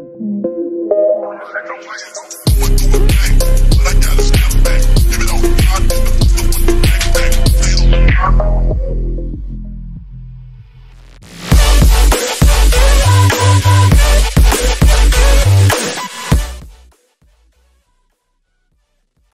嗯。